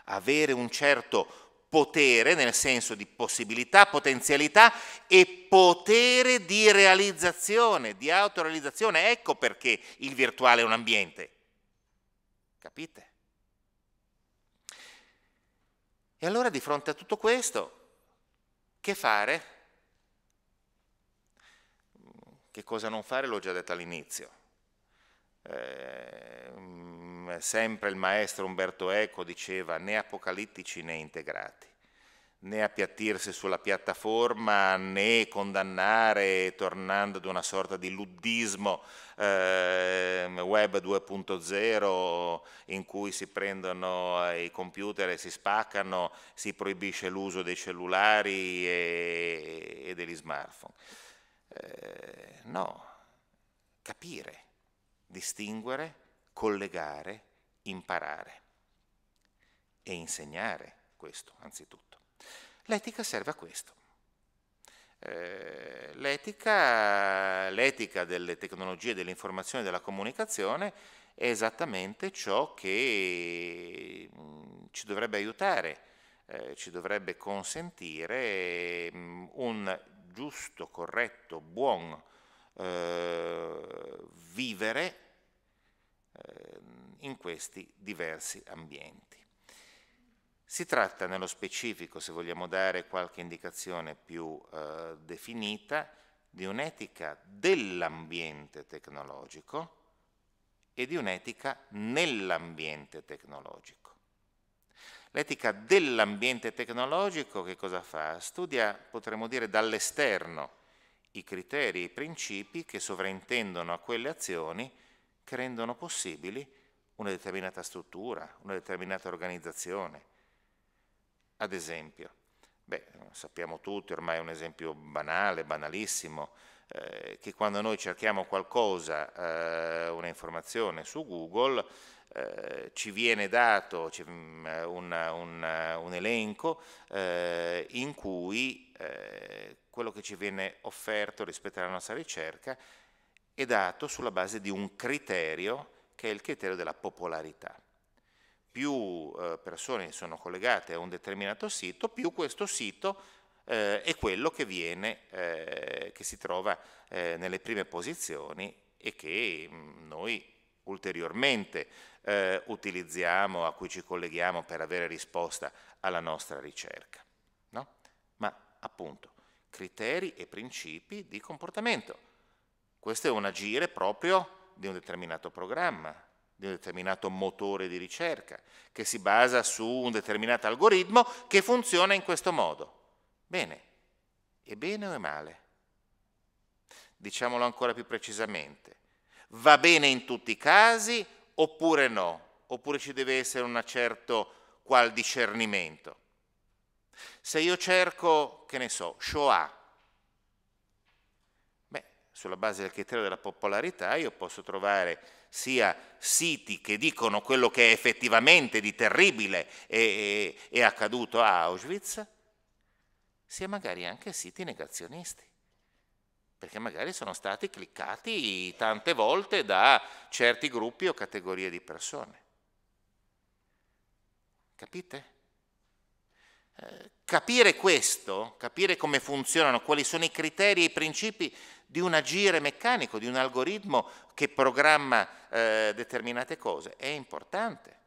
Avere un certo potere nel senso di possibilità, potenzialità e potere di realizzazione, di autorealizzazione. Ecco perché il virtuale è un ambiente. Capite? E allora di fronte a tutto questo, che fare? Che cosa non fare l'ho già detto all'inizio. Eh, sempre il maestro Umberto Eco diceva né apocalittici né integrati né appiattirsi sulla piattaforma né condannare tornando ad una sorta di luddismo eh, web 2.0 in cui si prendono i computer e si spaccano, si proibisce l'uso dei cellulari e, e degli smartphone. Eh, no, capire, distinguere, collegare, imparare e insegnare questo anzitutto. L'etica serve a questo. Eh, l'etica, l'etica delle tecnologie dell'informazione e della comunicazione è esattamente ciò che mm, ci dovrebbe aiutare, eh, ci dovrebbe consentire mm, un giusto, corretto, buon eh, vivere in questi diversi ambienti. Si tratta nello specifico, se vogliamo dare qualche indicazione più eh, definita, di un'etica dell'ambiente tecnologico e di un'etica nell'ambiente tecnologico. L'etica dell'ambiente tecnologico che cosa fa? Studia, potremmo dire, dall'esterno i criteri e i principi che sovrintendono a quelle azioni che rendono possibili una determinata struttura, una determinata organizzazione, ad esempio, beh, sappiamo tutti, ormai è un esempio banale, banalissimo, eh, che quando noi cerchiamo qualcosa, eh, una informazione su Google, eh, ci viene dato un, un, un, elenco eh, in cui eh, quello che ci viene offerto rispetto alla nostra ricerca è dato sulla base di un criterio che è il criterio della popolarità più eh, persone sono collegate a un determinato sito, più questo sito eh, è quello che, viene, eh, che si trova eh, nelle prime posizioni e che mh, mm, noi ulteriormente eh, utilizziamo, a cui ci colleghiamo per avere risposta alla nostra ricerca. No? Ma appunto, criteri e principi di comportamento. Questo è un agire proprio di un determinato programma, di un determinato motore di ricerca, che si basa su un determinato algoritmo che funziona in questo modo. Bene, è bene o è male? Diciamolo ancora più precisamente. Va bene in tutti i casi oppure no? Oppure ci deve essere un certo qual discernimento? Se io cerco, che ne so, Shoah, sulla base del criterio della popolarità io posso trovare sia siti che dicono quello che effettivamente di terribile è, è, è accaduto a Auschwitz, sia magari anche siti negazionisti, perché magari sono stati cliccati tante volte da certi gruppi o categorie di persone. Capite? Eh, capire questo, capire come funzionano, quali sono i criteri e i principi di un agire meccanico, di un algoritmo che programma eh, determinate cose, è importante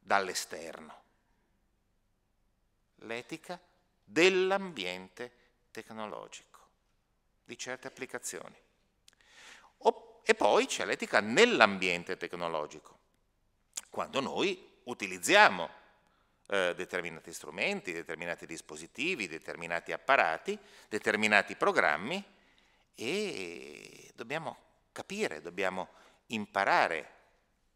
dall'esterno. L'etica dell'ambiente tecnologico, di certe applicazioni. e poi c'è l'etica nell'ambiente tecnologico, quando noi utilizziamo eh, determinati strumenti, determinati dispositivi, determinati apparati, determinati programmi e dobbiamo capire, dobbiamo imparare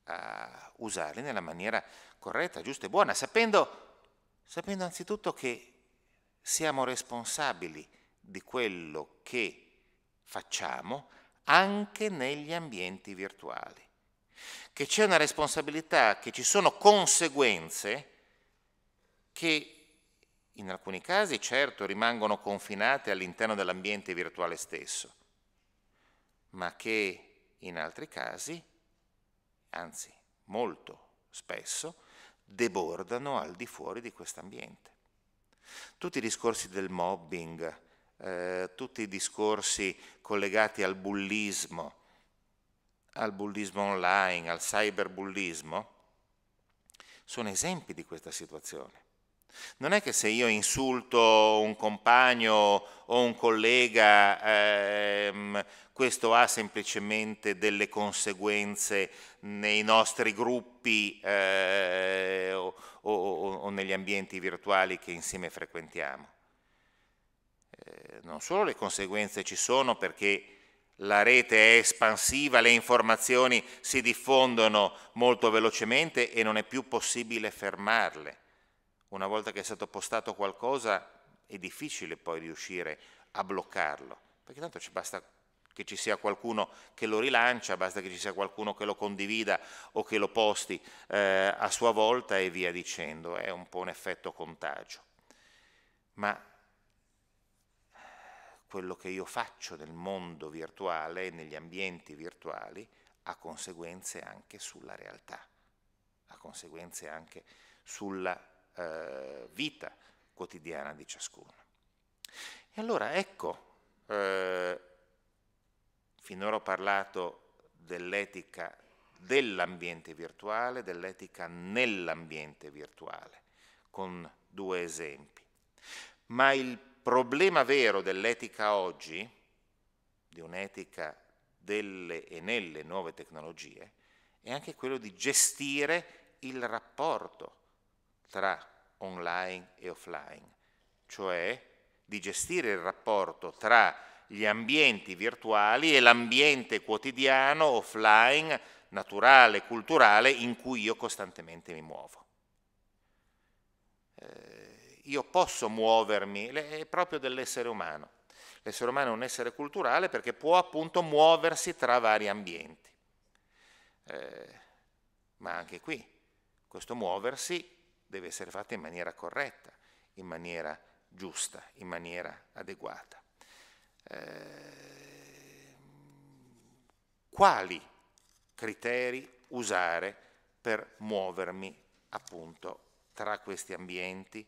a usarli nella maniera corretta, giusta e buona, sapendo, sapendo anzitutto che siamo responsabili di quello che facciamo anche negli ambienti virtuali, che c'è una responsabilità, che ci sono conseguenze che in alcuni casi certo rimangono confinate all'interno dell'ambiente virtuale stesso, ma che in altri casi, anzi molto spesso, debordano al di fuori di questo ambiente. Tutti i discorsi del mobbing, eh, tutti i discorsi collegati al bullismo, al bullismo online, al cyberbullismo, sono esempi di questa situazione. Non è che se io insulto un compagno o un collega, ehm, questo ha semplicemente delle conseguenze nei nostri gruppi eh, o, o, o, negli ambienti virtuali che insieme frequentiamo. Eh, non solo le conseguenze ci sono perché la rete è espansiva, le informazioni si diffondono molto velocemente e non è più possibile fermarle una volta che è stato postato qualcosa è difficile poi riuscire a bloccarlo, perché tanto ci basta che ci sia qualcuno che lo rilancia, basta che ci sia qualcuno che lo condivida o che lo posti eh, a sua volta e via dicendo, è un po' un effetto contagio. Ma quello che io faccio nel mondo virtuale, negli ambienti virtuali, ha conseguenze anche sulla realtà, ha conseguenze anche sulla eh, vita quotidiana di ciascuno. E allora ecco, eh, finora ho parlato dell'etica dell'ambiente virtuale, dell'etica nell'ambiente virtuale, con due esempi. Ma il problema vero dell'etica oggi, di un'etica delle e nelle nuove tecnologie, è anche quello di gestire il rapporto tra online e offline, cioè di gestire il rapporto tra gli ambienti virtuali e l'ambiente quotidiano, offline, naturale, culturale, in cui io costantemente mi muovo. Eh, io posso muovermi, è proprio dell'essere umano. L'essere umano è un essere culturale perché può appunto muoversi tra vari ambienti. Eh, ma anche qui, questo muoversi deve essere fatta in maniera corretta, in maniera giusta, in maniera adeguata. Eh, quali criteri usare per muovermi appunto tra questi ambienti,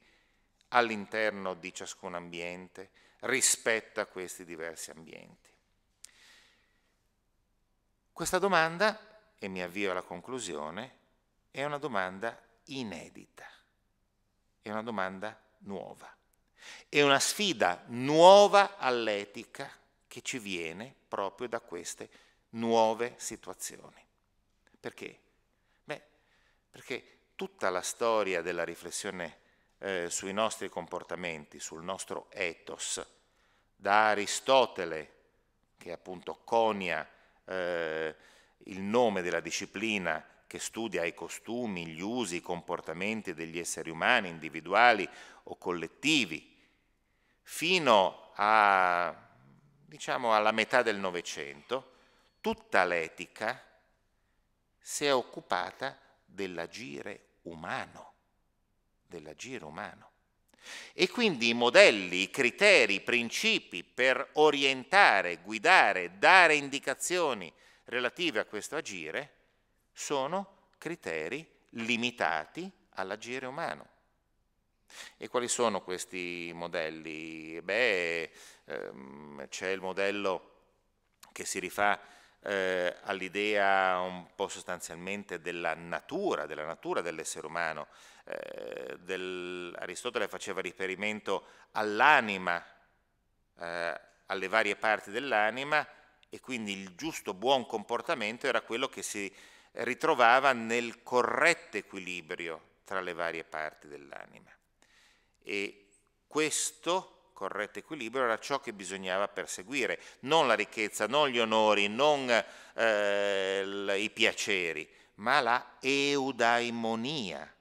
all'interno di ciascun ambiente, rispetto a questi diversi ambienti? Questa domanda, e mi avvio alla conclusione, è una domanda inedita. È una domanda nuova. È una sfida nuova all'etica che ci viene proprio da queste nuove situazioni. Perché? Beh, perché tutta la storia della riflessione eh, sui nostri comportamenti, sul nostro ethos, da Aristotele, che appunto conia eh, il nome della disciplina che studia i costumi, gli usi, i comportamenti degli esseri umani, individuali o collettivi, fino a, diciamo, alla metà del Novecento, tutta l'etica si è occupata dell'agire umano, dell'agire umano. E quindi i modelli, i criteri, i principi per orientare, guidare, dare indicazioni relative a questo agire sono criteri limitati all'agire umano. E quali sono questi modelli? Beh, ehm, c'è il modello che si rifà eh, all'idea un po' sostanzialmente della natura, della natura dell'essere umano. Eh, del, Aristotele faceva riferimento all'anima, eh, alle varie parti dell'anima e quindi il giusto buon comportamento era quello che si ritrovava nel corretto equilibrio tra le varie parti dell'anima. E questo corretto equilibrio era ciò che bisognava perseguire, non la ricchezza, non gli onori, non eh, i piaceri, ma la eudaimonia,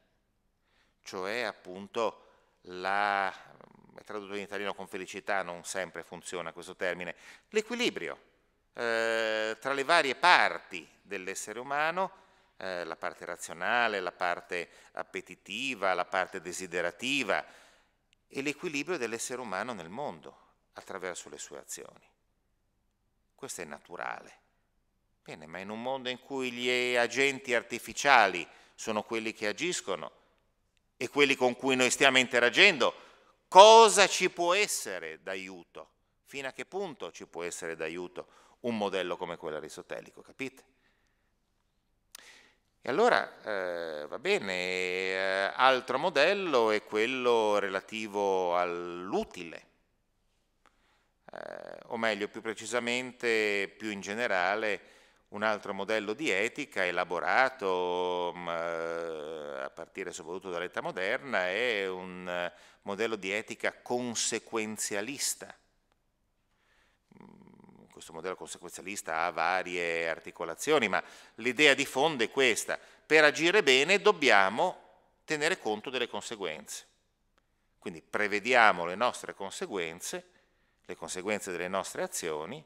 cioè appunto la, tradotto in italiano con felicità, non sempre funziona questo termine, l'equilibrio eh, tra le varie parti dell'essere umano, eh, la parte razionale, la parte appetitiva, la parte desiderativa, e l'equilibrio dell'essere umano nel mondo attraverso le sue azioni. Questo è naturale. Bene, ma in un mondo in cui gli agenti artificiali sono quelli che agiscono e quelli con cui noi stiamo interagendo, cosa ci può essere d'aiuto? Fino a che punto ci può essere d'aiuto un modello come quello aristotelico, capite? E allora eh, va bene, eh, altro modello è quello relativo all'utile, eh, o meglio, più precisamente, più in generale, un altro modello di etica elaborato mm, eh, a partire soprattutto dall'età moderna è un uh, modello di etica conseguenzialista questo modello conseguenzialista ha varie articolazioni, ma l'idea di fondo è questa. Per agire bene dobbiamo tenere conto delle conseguenze. Quindi prevediamo le nostre conseguenze, le conseguenze delle nostre azioni,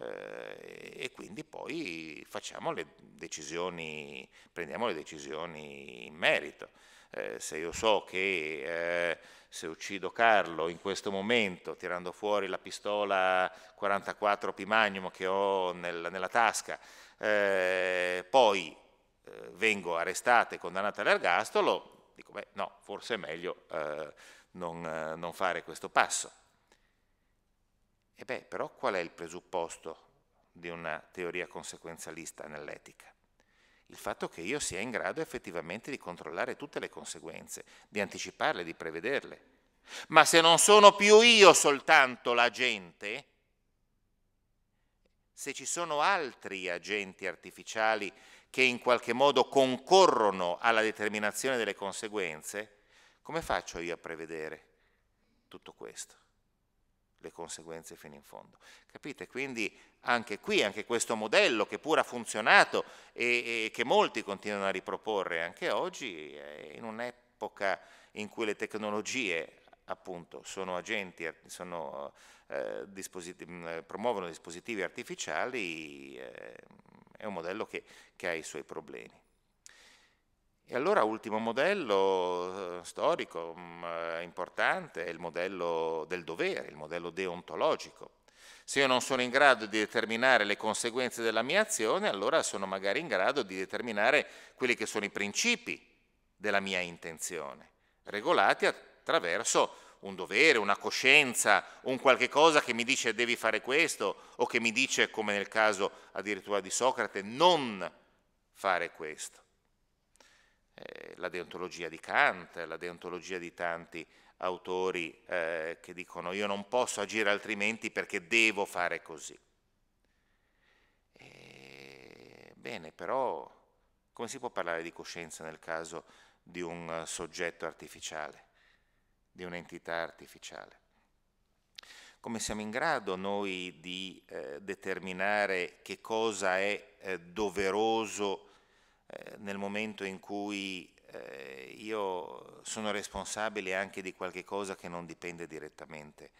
eh, e quindi poi le decisioni, prendiamo le decisioni in merito. Eh, se io so che eh, se uccido Carlo in questo momento tirando fuori la pistola 44 Pimagnum che ho nel, nella tasca, eh, poi eh, vengo arrestato e condannato all'ergastolo, dico beh no, forse è meglio eh, non, eh, non fare questo passo. E beh, però qual è il presupposto di una teoria conseguenzialista nell'etica? Il fatto che io sia in grado effettivamente di controllare tutte le conseguenze, di anticiparle, di prevederle. Ma se non sono più io soltanto l'agente, se ci sono altri agenti artificiali che in qualche modo concorrono alla determinazione delle conseguenze, come faccio io a prevedere tutto questo? Le conseguenze fino in fondo. Capite? Quindi anche qui, anche questo modello che pure ha funzionato e, e che molti continuano a riproporre anche oggi, in un'epoca in cui le tecnologie appunto sono agenti, sono, eh, dispositivi, promuovono dispositivi artificiali, eh, è un modello che, che ha i suoi problemi. E allora ultimo modello eh, storico mm, eh, importante è il modello del dovere, il modello deontologico. Se io non sono in grado di determinare le conseguenze della mia azione, allora sono magari in grado di determinare quelli che sono i principi della mia intenzione, regolati attraverso un dovere, una coscienza, un qualche cosa che mi dice devi fare questo o che mi dice, come nel caso addirittura di Socrate, non fare questo. Eh, la deontologia di Kant, la deontologia di tanti autori eh, che dicono io non posso agire altrimenti perché devo fare così. E, bene, però come si può parlare di coscienza nel caso di un soggetto artificiale, di un'entità artificiale? Come siamo in grado noi di eh, determinare che cosa è eh, doveroso eh, nel momento in cui eh, io sono responsabile anche di qualche cosa che non dipende direttamente,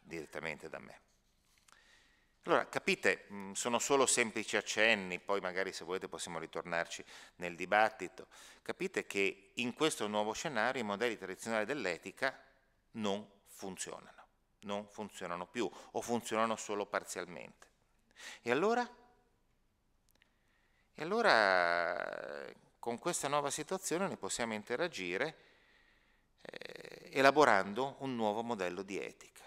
direttamente da me. Allora, capite, mm, sono solo semplici accenni, poi magari se volete possiamo ritornarci nel dibattito, capite che in questo nuovo scenario i modelli tradizionali dell'etica non funzionano, non funzionano più o funzionano solo parzialmente. E allora? E allora con questa nuova situazione ne possiamo interagire eh, elaborando un nuovo modello di etica.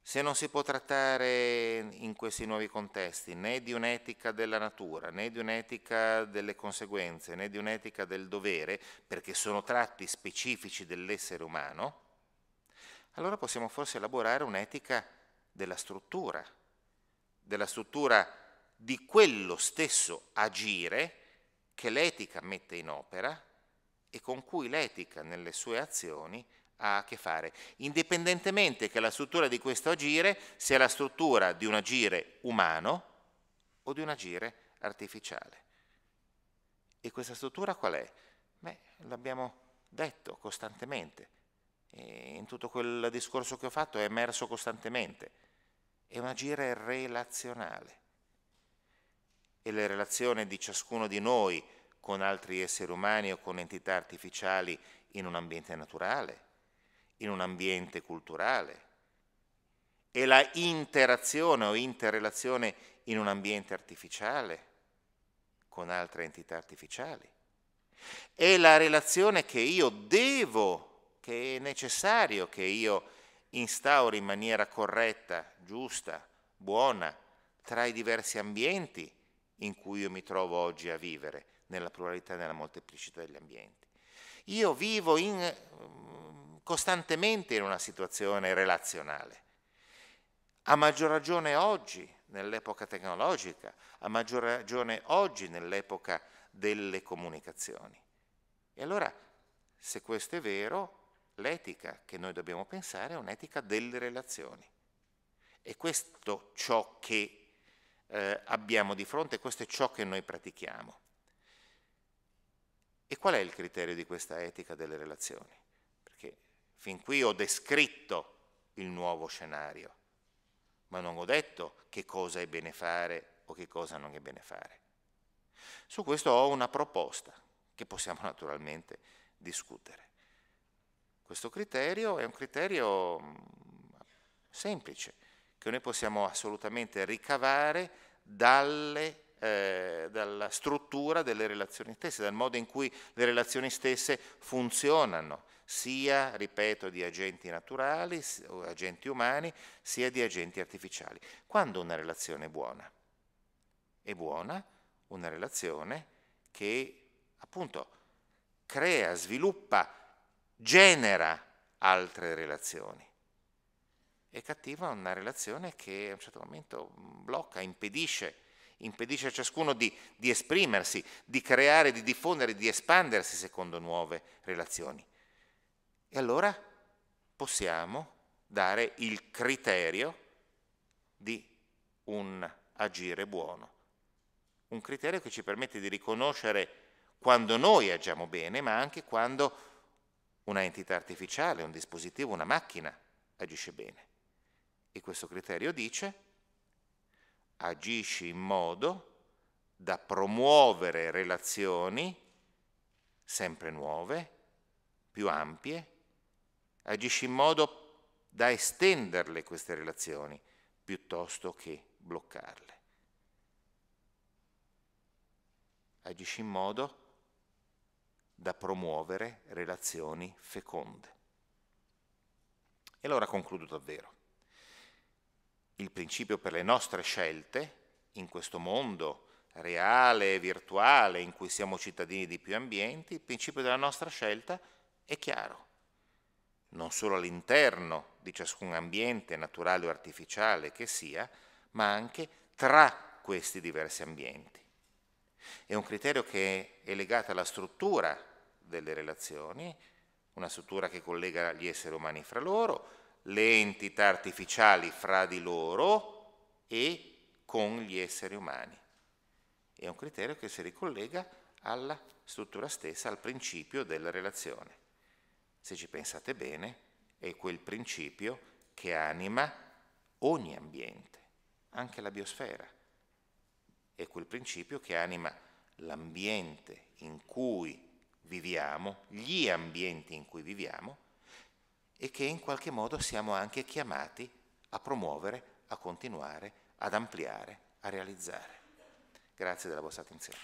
Se non si può trattare in questi nuovi contesti né di un'etica della natura, né di un'etica delle conseguenze, né di un'etica del dovere, perché sono tratti specifici dell'essere umano, allora possiamo forse elaborare un'etica della struttura, della struttura di quello stesso agire che l'etica mette in opera e con cui l'etica nelle sue azioni ha a che fare, indipendentemente che la struttura di questo agire sia la struttura di un agire umano o di un agire artificiale. E questa struttura qual è? Beh, l'abbiamo detto costantemente, e in tutto quel discorso che ho fatto è emerso costantemente, è un agire relazionale. E le relazioni di ciascuno di noi con altri esseri umani o con entità artificiali in un ambiente naturale, in un ambiente culturale e la interazione o interrelazione in un ambiente artificiale con altre entità artificiali. È la relazione che io devo, che è necessario che io instauri in maniera corretta, giusta, buona, tra i diversi ambienti in cui io mi trovo oggi a vivere, nella pluralità e nella molteplicità degli ambienti. Io vivo in costantemente in una situazione relazionale. A maggior ragione oggi, nell'epoca tecnologica, a maggior ragione oggi nell'epoca delle comunicazioni. E allora, se questo è vero, l'etica che noi dobbiamo pensare è un'etica delle relazioni. E questo ciò che eh, abbiamo di fronte, questo è ciò che noi pratichiamo. E qual è il criterio di questa etica delle relazioni? Perché Fin qui ho descritto il nuovo scenario, ma non ho detto che cosa è bene fare o che cosa non è bene fare. Su questo ho una proposta che possiamo naturalmente discutere. Questo criterio è un criterio mm, semplice, che noi possiamo assolutamente ricavare dalle, eh, dalla struttura delle relazioni stesse, dal modo in cui le relazioni stesse funzionano, sia, ripeto, di agenti naturali agenti umani, sia di agenti artificiali. Quando una relazione è buona? È buona una relazione che appunto crea, sviluppa, genera altre relazioni. È cattiva una relazione che a un certo momento blocca, impedisce impedisce a ciascuno di, di, esprimersi, di creare, di diffondere, di espandersi secondo nuove relazioni. E allora possiamo dare il criterio di un agire buono, un criterio che ci permette di riconoscere quando noi agiamo bene, ma anche quando una entità artificiale, un dispositivo, una macchina agisce bene. E questo criterio dice agisci in modo da promuovere relazioni sempre nuove, più ampie, agisci in modo da estenderle queste relazioni piuttosto che bloccarle. Agisci in modo da promuovere relazioni feconde. E allora concludo davvero. Il principio per le nostre scelte in questo mondo reale e virtuale in cui siamo cittadini di più ambienti, il principio della nostra scelta è chiaro non solo all'interno di ciascun ambiente naturale o artificiale che sia, ma anche tra questi diversi ambienti. È un criterio che è legato alla struttura delle relazioni, una struttura che collega gli esseri umani fra loro, le entità artificiali fra di loro e con gli esseri umani. È un criterio che si ricollega alla struttura stessa, al principio della relazione se ci pensate bene, è quel principio che anima ogni ambiente, anche la biosfera. È quel principio che anima l'ambiente in cui viviamo, gli ambienti in cui viviamo e che in qualche modo siamo anche chiamati a promuovere, a continuare, ad ampliare, a realizzare. Grazie della vostra attenzione.